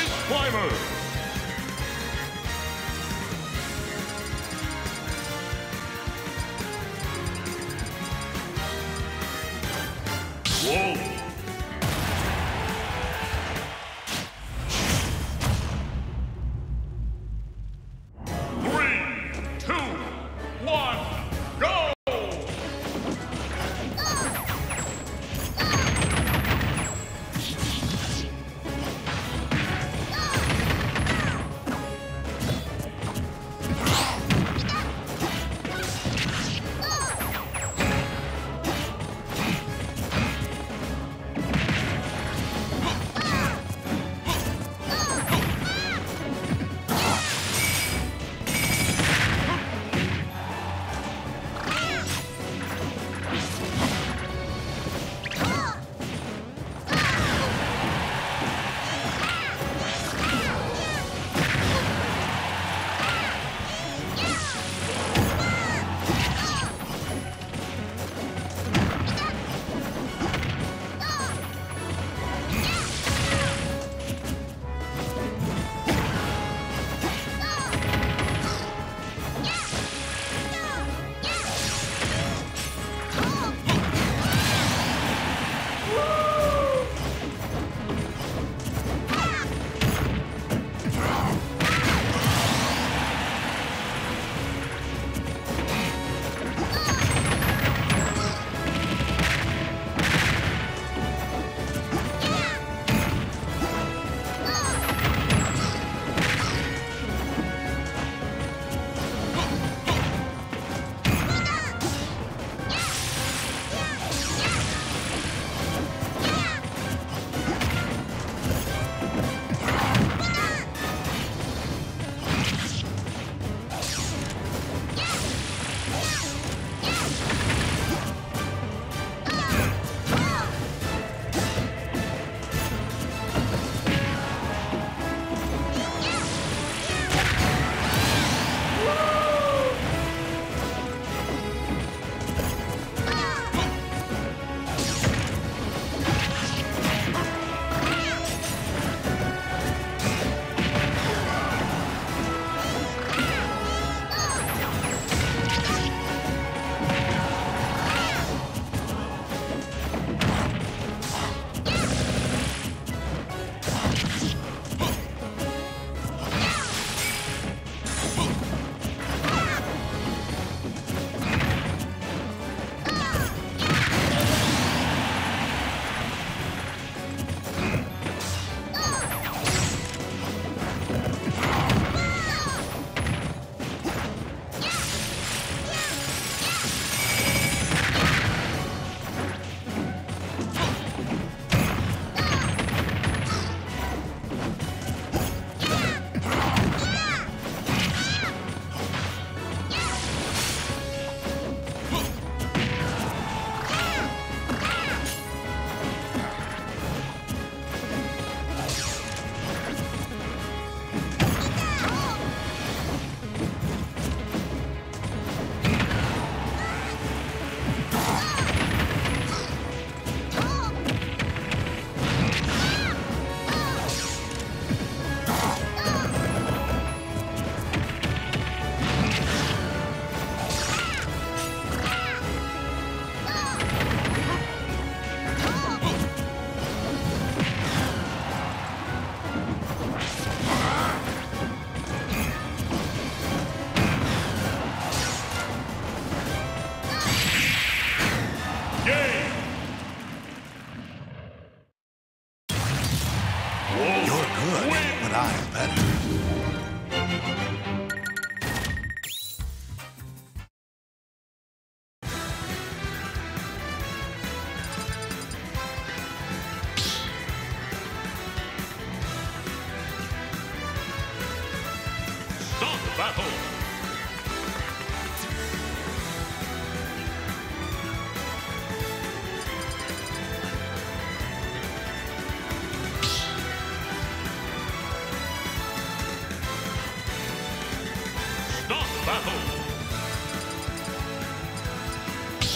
Ridge Climber.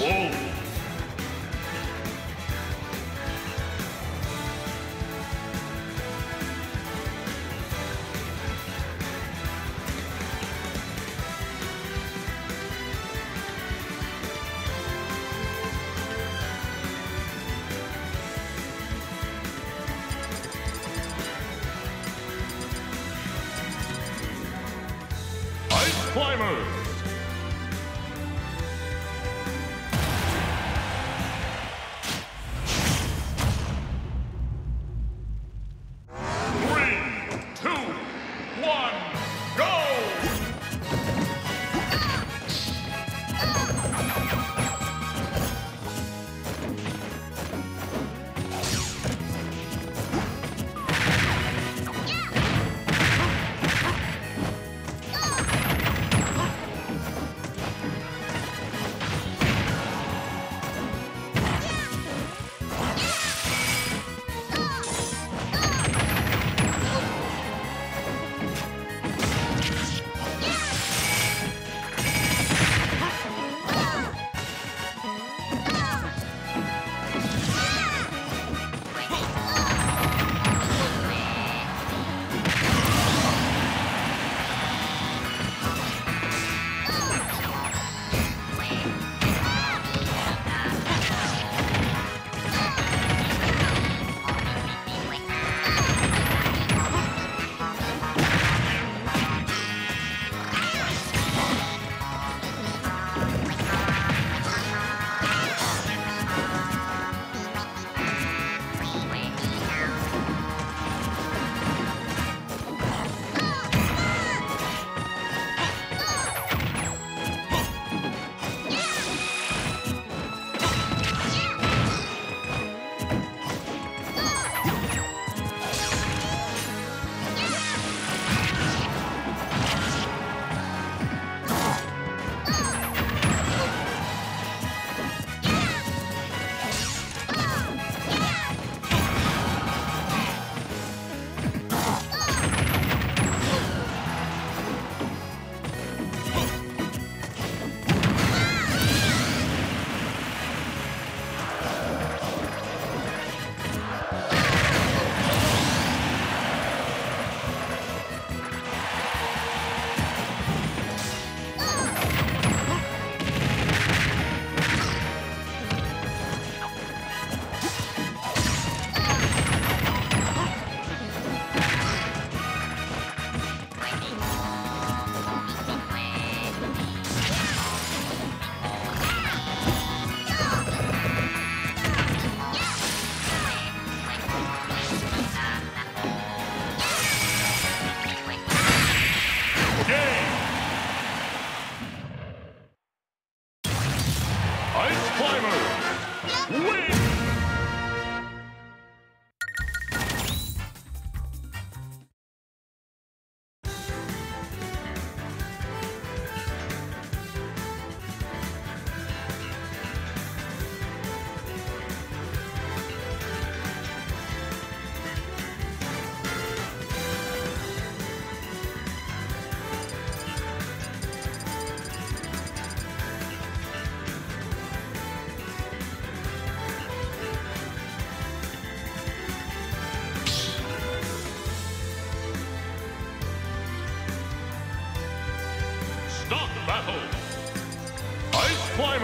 Uou!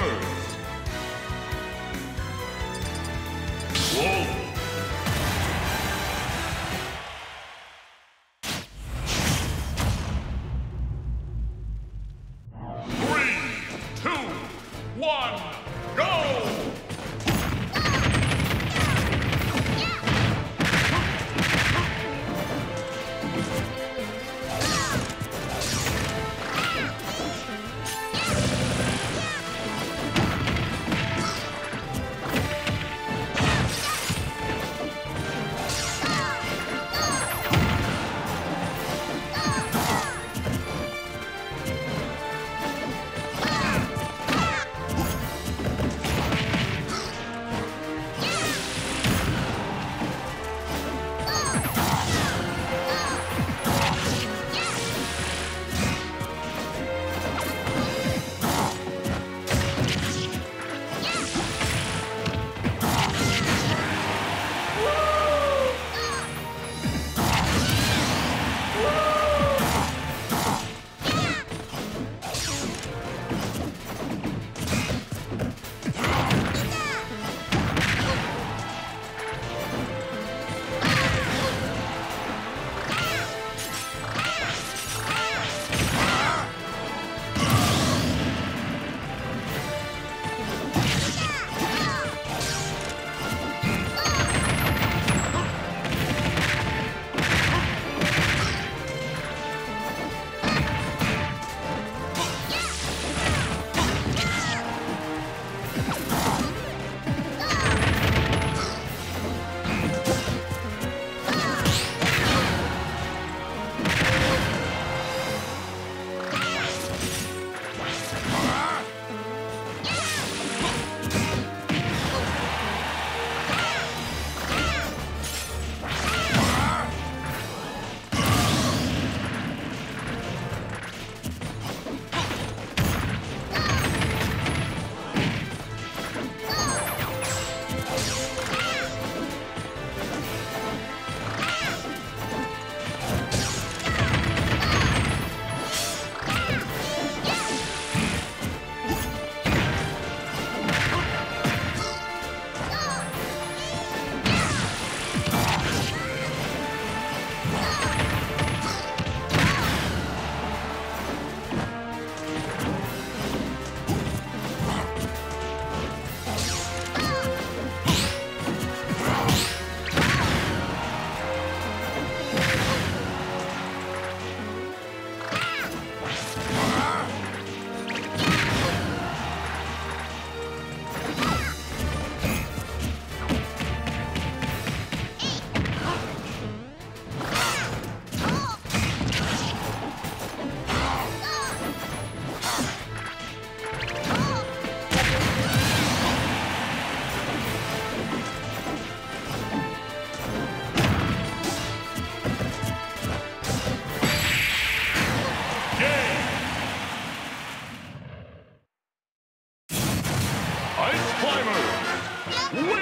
Climbers! Win